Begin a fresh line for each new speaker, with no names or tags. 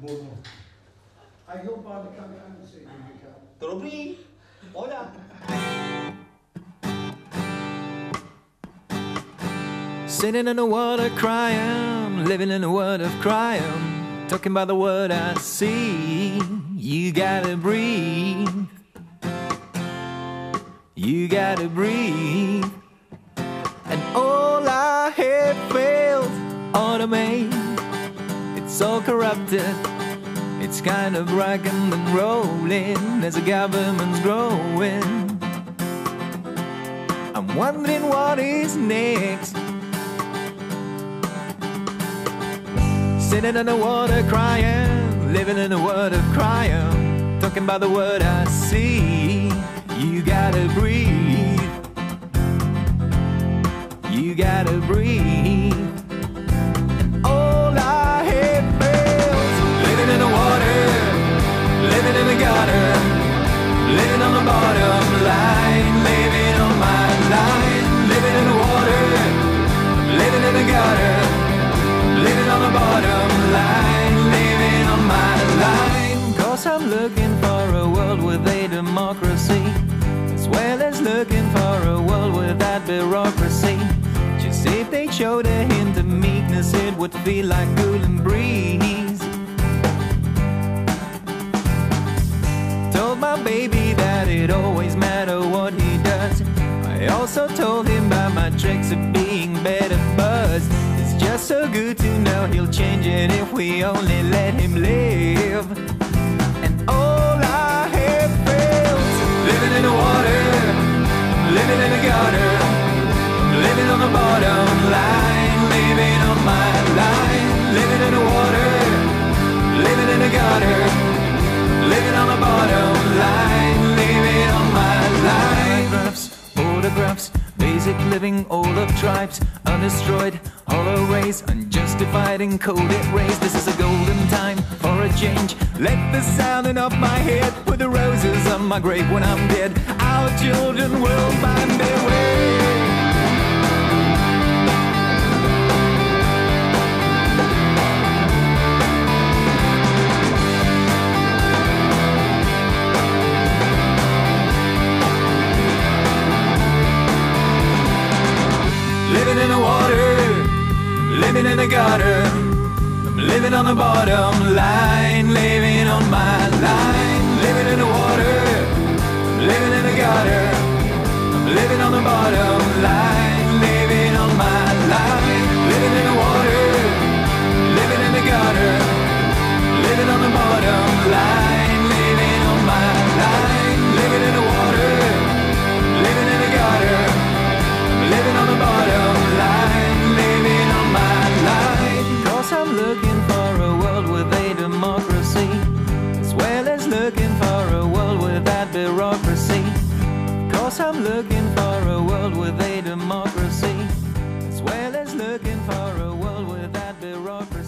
Bono. I hope I'll come down and see you when you come.
Dobrý. Hola.
Sitting in the water crying, living in the world of crying, talking about the world I see. You gotta breathe. You gotta breathe. All corrupted. It's kind of rocking and rolling as the government's growing. I'm wondering what is next. Sitting in the water crying, living in the world of crying, talking about the world I see. You gotta breathe. Bottom line, living on my line. Cause I'm looking for a world with a democracy, as well as looking for a world without bureaucracy. Just if they showed a hint of meekness, it would feel like cooling breeze. Told my baby that it always matter what he does. I also told him about my tricks of so good to know he'll change it if we only let him live. And all I have failed, living in the water, living in the gutter, living on the bottom line, living on my line, living in the water, living in the gutter. Photographs, basic living, all of tribes, undestroyed, hollow rays, unjustified, encoded rays. This is a golden time for a change. Let the sounding of my head put the roses on my grave when I'm dead. Our children will find living in the gutter. I'm living on the bottom line, living on my line. course I'm looking for a world with a democracy. As well as looking for a world without bureaucracy.